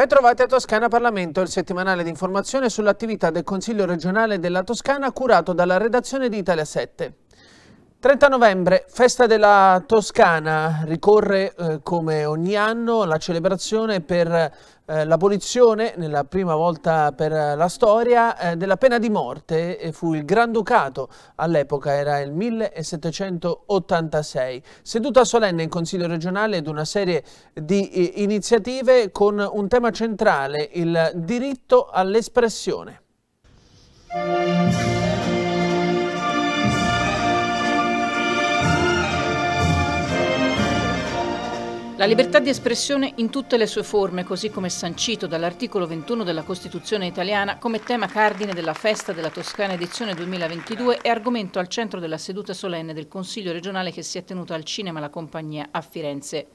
Ben trovati a Toscana Parlamento, il settimanale di informazione sull'attività del Consiglio regionale della Toscana curato dalla redazione di Italia 7. 30 novembre, festa della Toscana, ricorre eh, come ogni anno la celebrazione per eh, l'abolizione, nella prima volta per la storia, eh, della pena di morte, e fu il Granducato, all'epoca era il 1786. Seduta solenne in Consiglio regionale ed una serie di eh, iniziative con un tema centrale, il diritto all'espressione. La libertà di espressione in tutte le sue forme, così come sancito dall'articolo 21 della Costituzione italiana come tema cardine della festa della Toscana edizione 2022 è argomento al centro della seduta solenne del Consiglio regionale che si è tenuta al Cinema La Compagnia a Firenze.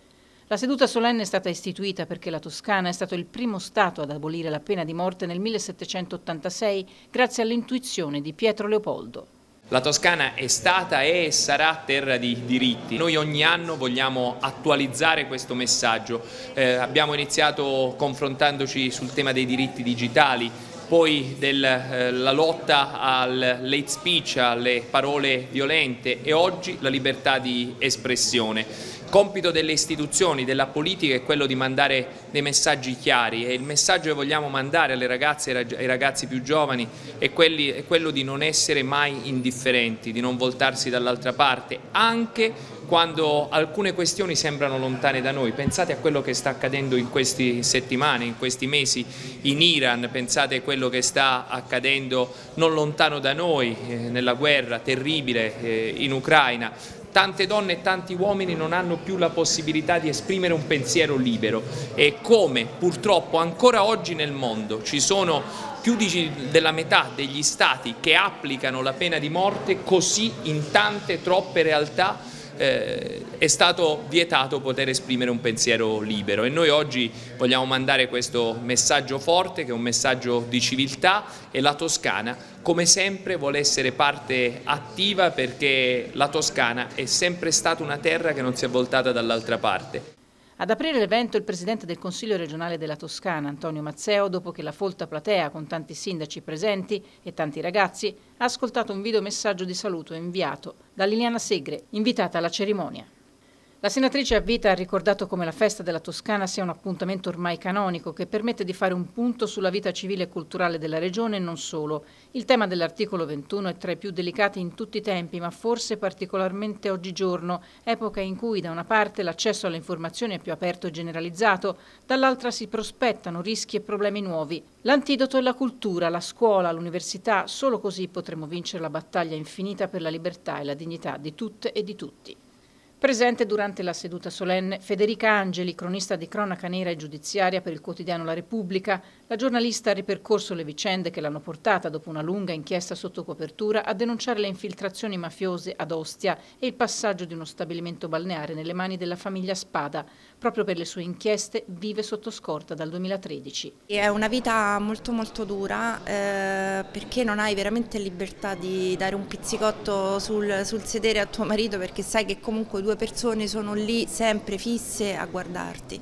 La seduta solenne è stata istituita perché la Toscana è stato il primo Stato ad abolire la pena di morte nel 1786 grazie all'intuizione di Pietro Leopoldo. La Toscana è stata e sarà terra di diritti. Noi ogni anno vogliamo attualizzare questo messaggio. Eh, abbiamo iniziato confrontandoci sul tema dei diritti digitali, poi della eh, lotta al late speech, alle parole violente e oggi la libertà di espressione. Compito delle istituzioni, della politica è quello di mandare dei messaggi chiari e il messaggio che vogliamo mandare alle ragazze e ai ragazzi più giovani è, quelli, è quello di non essere mai indifferenti, di non voltarsi dall'altra parte, anche quando alcune questioni sembrano lontane da noi. Pensate a quello che sta accadendo in queste settimane, in questi mesi in Iran, pensate a quello che sta accadendo non lontano da noi, eh, nella guerra terribile eh, in Ucraina tante donne e tanti uomini non hanno più la possibilità di esprimere un pensiero libero. E come purtroppo ancora oggi nel mondo ci sono più della metà degli stati che applicano la pena di morte, così in tante troppe realtà eh, è stato vietato poter esprimere un pensiero libero e noi oggi vogliamo mandare questo messaggio forte che è un messaggio di civiltà e la Toscana come sempre vuole essere parte attiva perché la Toscana è sempre stata una terra che non si è voltata dall'altra parte. Ad aprire l'evento il presidente del Consiglio regionale della Toscana, Antonio Mazzeo, dopo che la folta platea con tanti sindaci presenti e tanti ragazzi ha ascoltato un videomessaggio di saluto inviato da Liliana Segre, invitata alla cerimonia. La senatrice a vita ha ricordato come la festa della Toscana sia un appuntamento ormai canonico che permette di fare un punto sulla vita civile e culturale della regione e non solo. Il tema dell'articolo 21 è tra i più delicati in tutti i tempi, ma forse particolarmente oggigiorno, epoca in cui da una parte l'accesso alle informazioni è più aperto e generalizzato, dall'altra si prospettano rischi e problemi nuovi. L'antidoto è la cultura, la scuola, l'università, solo così potremo vincere la battaglia infinita per la libertà e la dignità di tutte e di tutti. Presente durante la seduta solenne Federica Angeli, cronista di cronaca nera e giudiziaria per il quotidiano La Repubblica, la giornalista ha ripercorso le vicende che l'hanno portata, dopo una lunga inchiesta sotto copertura, a denunciare le infiltrazioni mafiose ad Ostia e il passaggio di uno stabilimento balneare nelle mani della famiglia Spada. Proprio per le sue inchieste vive sotto scorta dal 2013. È una vita molto molto dura eh, perché non hai veramente libertà di dare un pizzicotto sul, sul sedere a tuo marito perché sai che comunque due persone sono lì sempre fisse a guardarti.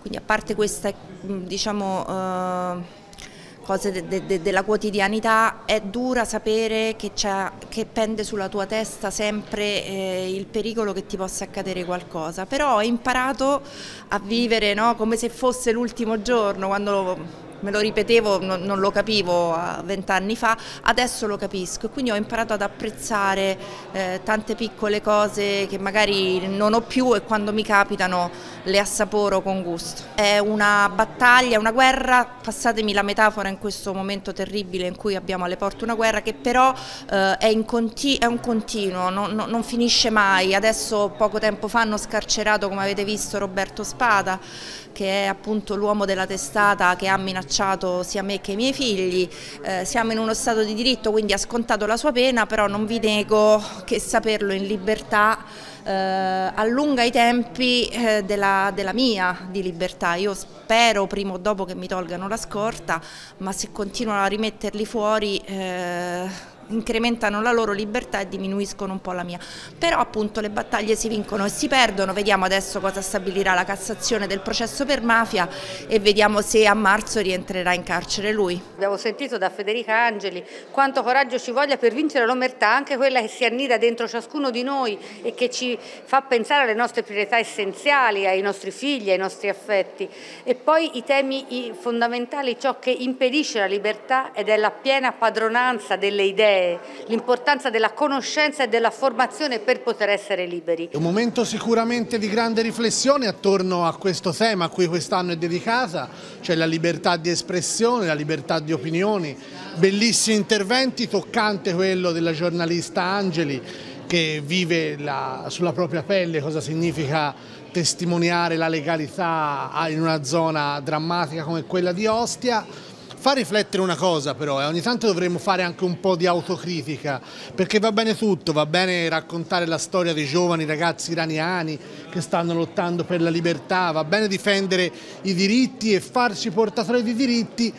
Quindi a parte questa diciamo, uh, cose de, de, de, della quotidianità è dura sapere che, che pende sulla tua testa sempre eh, il pericolo che ti possa accadere qualcosa, però ho imparato a vivere no, come se fosse l'ultimo giorno, quando me lo ripetevo, non, non lo capivo vent'anni fa, adesso lo capisco quindi ho imparato ad apprezzare eh, tante piccole cose che magari non ho più e quando mi capitano le assaporo con gusto. È una battaglia, una guerra, passatemi la metafora in questo momento terribile in cui abbiamo alle porte una guerra che però eh, è, è, un continuo, non, non finisce mai. Adesso poco tempo fa hanno scarcerato, come avete visto, Roberto Spada, che è appunto l'uomo della testata che ha minacciato sia me che i miei figli. Eh, siamo in uno stato di diritto, quindi ha scontato la sua pena, però non vi nego che saperlo in libertà eh, allunga i tempi eh, della, della, mia di libertà. Io spero prima o dopo che mi tolgano la scorta, ma se continuano a rimetterli fuori eh, incrementano la loro libertà e diminuiscono un po' la mia. Però appunto le battaglie si vincono e si perdono, vediamo adesso cosa stabilirà la Cassazione del processo per mafia e vediamo se a marzo rientrerà in carcere lui. Abbiamo sentito da Federica Angeli quanto coraggio ci voglia per vincere l'omertà, anche quella che si annida dentro ciascuno di noi e che ci fa pensare alle nostre priorità essenziali, ai nostri figli, ai nostri affetti. E poi i temi fondamentali, ciò che impedisce la libertà ed è la piena padronanza delle idee, l'importanza della conoscenza e della formazione per poter essere liberi. Un momento sicuramente di grande riflessione attorno a questo tema a cui quest'anno è dedicata, cioè la libertà di espressione, la libertà di opinioni, bellissimi interventi, toccante quello della giornalista Angeli che vive la, sulla propria pelle cosa significa testimoniare la legalità in una zona drammatica come quella di Ostia. Fa riflettere una cosa però, eh, ogni tanto dovremmo fare anche un po' di autocritica, perché va bene tutto, va bene raccontare la storia dei giovani ragazzi iraniani che stanno lottando per la libertà, va bene difendere i diritti e farci portatori di diritti,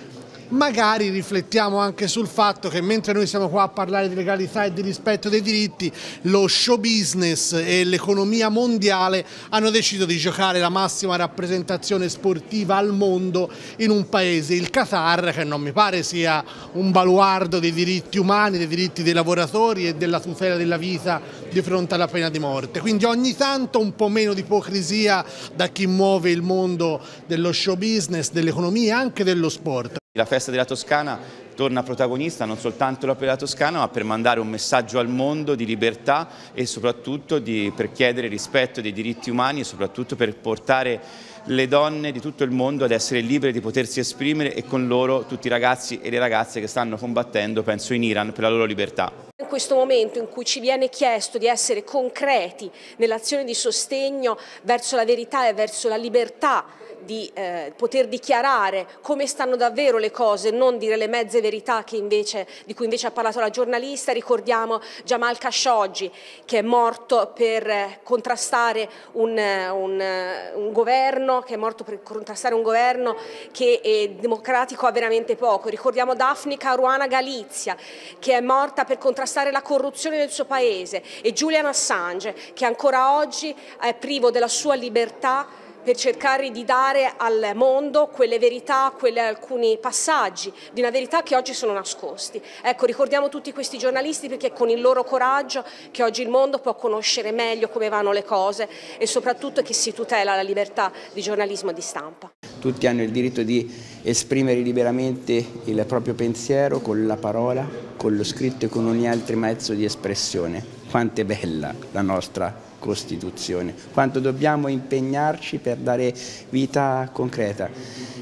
magari riflettiamo anche sul fatto che mentre noi siamo qua a parlare di legalità e di rispetto dei diritti, lo show business e l'economia mondiale hanno deciso di giocare la massima rappresentazione sportiva al mondo in un paese, il Qatar, che non mi pare sia un baluardo dei diritti umani, dei diritti dei lavoratori e della tutela della vita di fronte alla pena di morte. Quindi ogni tanto un po' meno di ipocrisia da chi muove il mondo dello show business, dell'economia e anche dello sport. La festa della Toscana torna protagonista non soltanto per la Toscana ma per mandare un messaggio al mondo di libertà e soprattutto di, per chiedere rispetto dei diritti umani e soprattutto per portare le donne di tutto il mondo ad essere libere di potersi esprimere e con loro tutti i ragazzi e le ragazze che stanno combattendo, penso in Iran, per la loro libertà. In questo momento in cui ci viene chiesto di essere concreti nell'azione di sostegno verso la verità e verso la libertà di eh, poter dichiarare come stanno davvero le cose, non dire le mezze verità invece, di cui invece ha parlato la giornalista. Ricordiamo Jamal Khashoggi che è morto per contrastare un, un, un governo, che è morto per contrastare un governo che è democratico ha veramente poco. Ricordiamo Daphne Caruana Galizia che è morta per contrastare la corruzione del suo paese e Julian Assange che ancora oggi è privo della sua libertà per cercare di dare al mondo quelle verità, quelle alcuni passaggi di una verità che oggi sono nascosti. Ecco, ricordiamo tutti questi giornalisti perché è con il loro coraggio che oggi il mondo può conoscere meglio come vanno le cose e soprattutto che si tutela la libertà di giornalismo e di stampa. Tutti hanno il diritto di esprimere liberamente il proprio pensiero con la parola, con lo scritto e con ogni altro mezzo di espressione. Quanto è bella la nostra Costituzione, quanto dobbiamo impegnarci per dare vita concreta.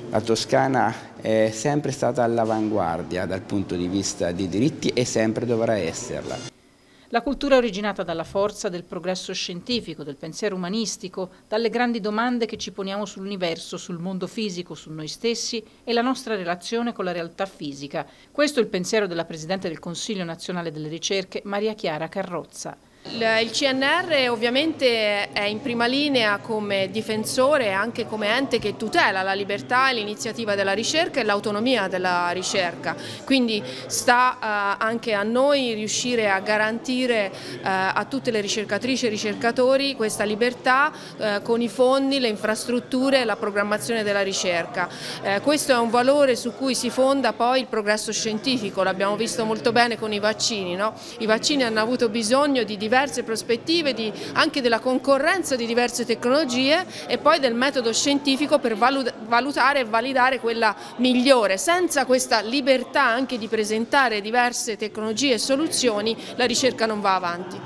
La Toscana è sempre stata all'avanguardia dal punto di vista dei diritti e sempre dovrà esserla. La cultura è originata dalla forza del progresso scientifico, del pensiero umanistico, dalle grandi domande che ci poniamo sull'universo, sul mondo fisico, su noi stessi e la nostra relazione con la realtà fisica. Questo è il pensiero della Presidente del Consiglio nazionale delle ricerche, Maria Chiara Carrozza. Il CNR ovviamente è in prima linea come difensore e anche come ente che tutela la libertà e l'iniziativa della ricerca e l'autonomia della ricerca, quindi sta eh, anche a noi riuscire a garantire eh, a tutte le ricercatrici e ricercatori questa libertà eh, con i fondi, le infrastrutture e la programmazione della ricerca. Questo è un valore su cui si fonda poi il progresso scientifico, l'abbiamo visto molto bene con i vaccini, no? i vaccini hanno avuto bisogno di diversi diverse prospettive, di, anche della concorrenza di diverse tecnologie e poi del metodo scientifico per valutare e validare quella migliore. Senza questa libertà anche di presentare diverse tecnologie e soluzioni la ricerca non va avanti.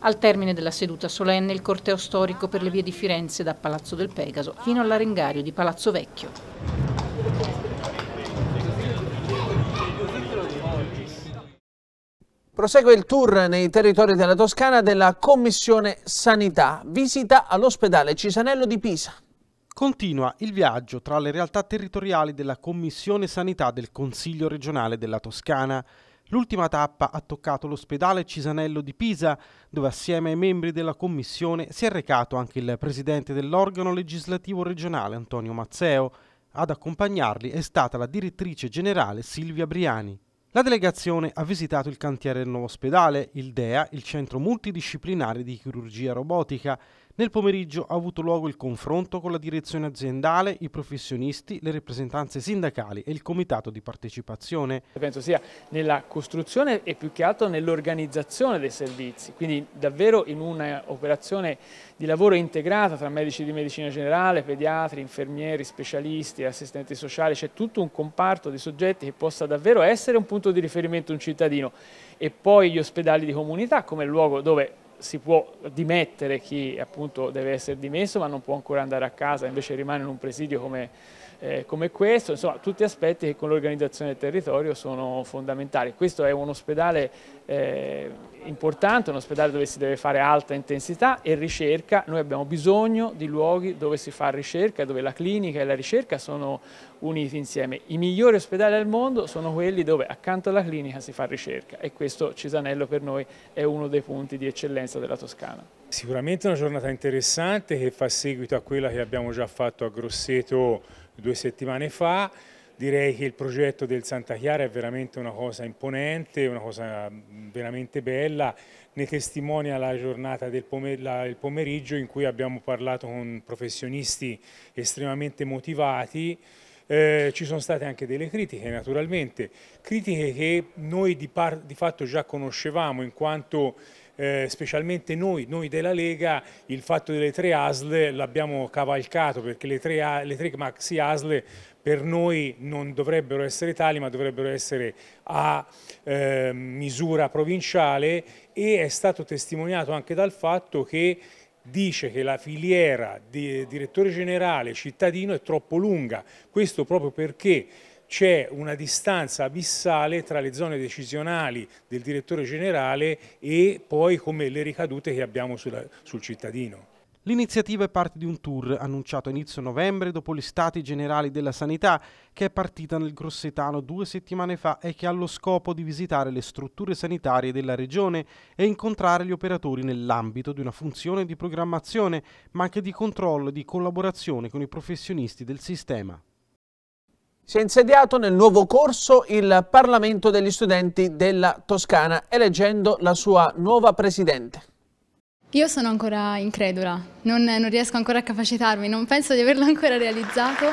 Al termine della seduta solenne il corteo storico per le vie di Firenze da Palazzo del Pegaso fino all'arengario di Palazzo Vecchio. Prosegue il tour nei territori della Toscana della Commissione Sanità. Visita all'ospedale Cisanello di Pisa. Continua il viaggio tra le realtà territoriali della Commissione Sanità del Consiglio regionale della Toscana. L'ultima tappa ha toccato l'ospedale Cisanello di Pisa, dove assieme ai membri della Commissione si è recato anche il presidente dell'organo legislativo regionale Antonio Mazzeo. Ad accompagnarli è stata la direttrice generale Silvia Briani. La delegazione ha visitato il cantiere del nuovo ospedale, il DEA, il centro multidisciplinare di chirurgia robotica, nel pomeriggio ha avuto luogo il confronto con la direzione aziendale, i professionisti, le rappresentanze sindacali e il comitato di partecipazione. Penso sia nella costruzione e più che altro nell'organizzazione dei servizi, quindi davvero in un'operazione di lavoro integrata tra medici di medicina generale, pediatri, infermieri, specialisti, assistenti sociali, c'è tutto un comparto di soggetti che possa davvero essere un punto di riferimento un cittadino e poi gli ospedali di comunità come luogo dove si può dimettere chi appunto deve essere dimesso ma non può ancora andare a casa, invece rimane in un presidio come, eh, come questo, insomma tutti aspetti che con l'organizzazione del territorio sono fondamentali. Questo è un ospedale eh, importante, un ospedale dove si deve fare alta intensità e ricerca, noi abbiamo bisogno di luoghi dove si fa ricerca, dove la clinica e la ricerca sono uniti insieme. I migliori ospedali al mondo sono quelli dove accanto alla clinica si fa ricerca e questo Cisanello per noi è uno dei punti di eccellenza della Toscana. Sicuramente una giornata interessante che fa seguito a quella che abbiamo già fatto a Grosseto due settimane fa. Direi che il progetto del Santa Chiara è veramente una cosa imponente, una cosa veramente bella, ne testimonia la giornata del pomeriggio in cui abbiamo parlato con professionisti estremamente motivati, eh, ci sono state anche delle critiche naturalmente, critiche che noi di, di fatto già conoscevamo in quanto eh, specialmente noi, noi, della Lega, il fatto delle tre ASL l'abbiamo cavalcato perché le tre, le tre maxi ASL per noi non dovrebbero essere tali ma dovrebbero essere a eh, misura provinciale e è stato testimoniato anche dal fatto che dice che la filiera di direttore generale cittadino è troppo lunga, questo proprio perché c'è una distanza abissale tra le zone decisionali del direttore generale e poi come le ricadute che abbiamo sulla, sul cittadino. L'iniziativa è parte di un tour annunciato a inizio novembre dopo gli Stati Generali della Sanità che è partita nel Grossetano due settimane fa e che ha lo scopo di visitare le strutture sanitarie della regione e incontrare gli operatori nell'ambito di una funzione di programmazione ma anche di controllo e di collaborazione con i professionisti del sistema. Si è insediato nel nuovo corso il Parlamento degli studenti della Toscana, eleggendo la sua nuova presidente. Io sono ancora incredula, non, non riesco ancora a capacitarmi, non penso di averlo ancora realizzato.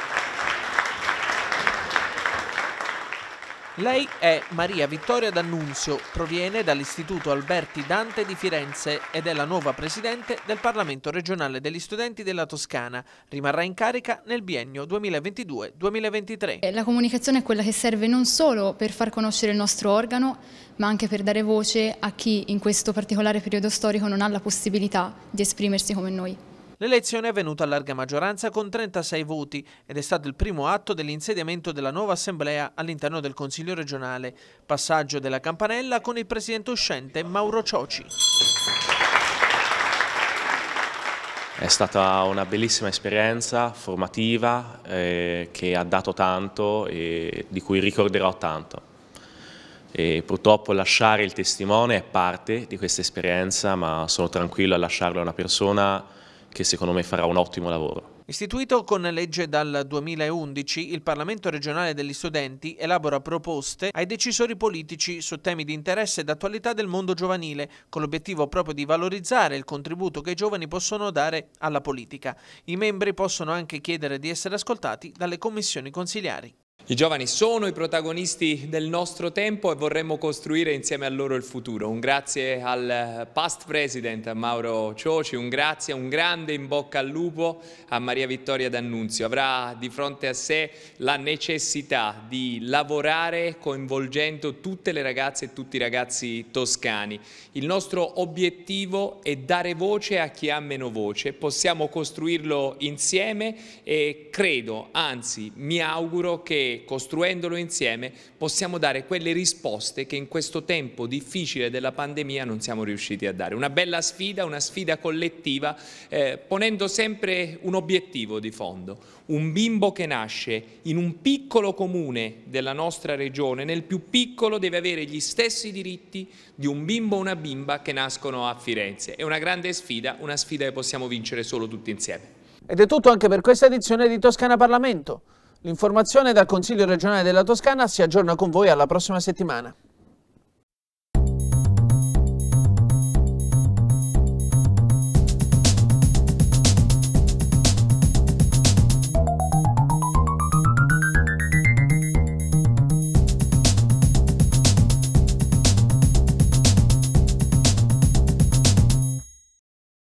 Lei è Maria Vittoria D'Annunzio, proviene dall'Istituto Alberti Dante di Firenze ed è la nuova presidente del Parlamento regionale degli studenti della Toscana. Rimarrà in carica nel biennio 2022-2023. La comunicazione è quella che serve non solo per far conoscere il nostro organo, ma anche per dare voce a chi in questo particolare periodo storico non ha la possibilità di esprimersi come noi. L'elezione è avvenuta a larga maggioranza con 36 voti ed è stato il primo atto dell'insediamento della nuova assemblea all'interno del Consiglio regionale. Passaggio della campanella con il presidente uscente Mauro Cioci. È stata una bellissima esperienza formativa eh, che ha dato tanto e di cui ricorderò tanto. E purtroppo lasciare il testimone è parte di questa esperienza, ma sono tranquillo a lasciarlo a una persona che secondo me farà un ottimo lavoro. Istituito con legge dal 2011, il Parlamento regionale degli studenti elabora proposte ai decisori politici su temi di interesse e d'attualità del mondo giovanile, con l'obiettivo proprio di valorizzare il contributo che i giovani possono dare alla politica. I membri possono anche chiedere di essere ascoltati dalle commissioni consigliari. I giovani sono i protagonisti del nostro tempo e vorremmo costruire insieme a loro il futuro. Un grazie al past president Mauro Cioci, un grazie, un grande in bocca al lupo a Maria Vittoria D'Annunzio. Avrà di fronte a sé la necessità di lavorare coinvolgendo tutte le ragazze e tutti i ragazzi toscani. Il nostro obiettivo è dare voce a chi ha meno voce. Possiamo costruirlo insieme e credo, anzi mi auguro che costruendolo insieme possiamo dare quelle risposte che in questo tempo difficile della pandemia non siamo riusciti a dare. Una bella sfida, una sfida collettiva, eh, ponendo sempre un obiettivo di fondo. Un bimbo che nasce in un piccolo comune della nostra regione, nel più piccolo deve avere gli stessi diritti di un bimbo o una bimba che nascono a Firenze. È una grande sfida, una sfida che possiamo vincere solo tutti insieme. Ed è tutto anche per questa edizione di Toscana Parlamento. L'informazione dal Consiglio regionale della Toscana si aggiorna con voi alla prossima settimana.